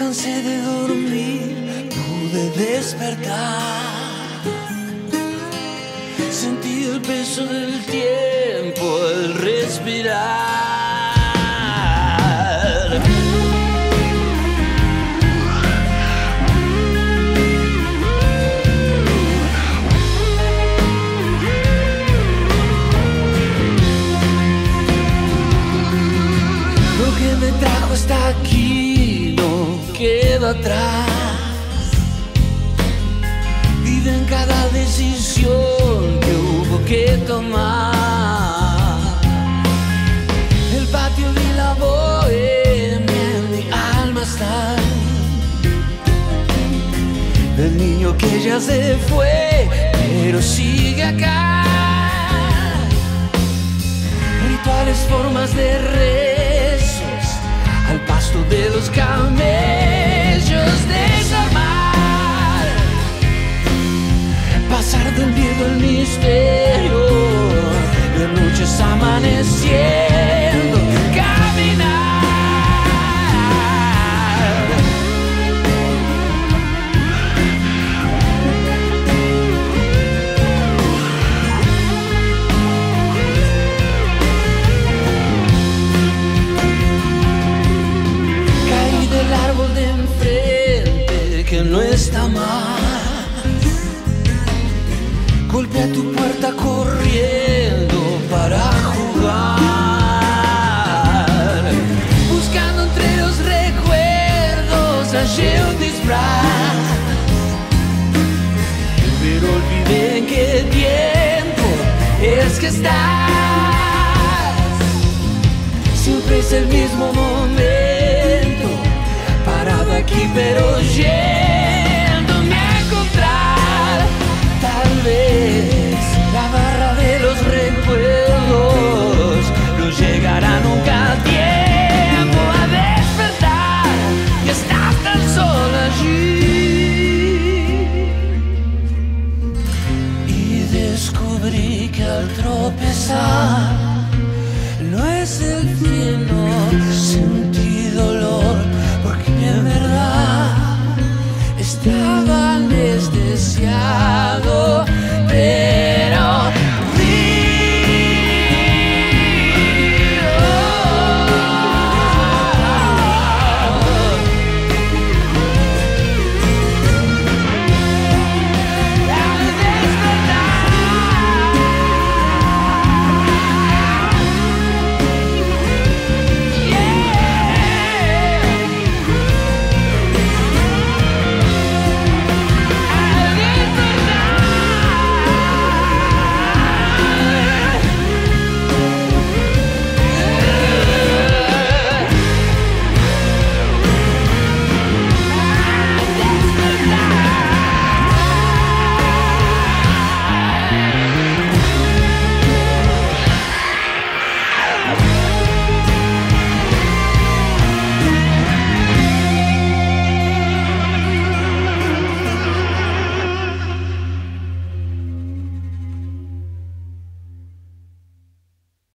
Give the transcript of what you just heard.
cansé de dormir, pude despertar. Sentí el peso del tiempo al respirar. Lo que me trajo hasta aquí queda atrás. Vive en cada decisión que hubo que tomar. El patio de la bohemia en mi alma está. El niño que ya se fue, pero sigue acá rituales, formas de rezos, al pasto de los camellos, está a tu puerta corriendo para jugar. Buscando entre los recuerdos hallé un disfraz. Pero olvidé qué tiempo es que estás. Siempre es el mismo momento, parado aquí pero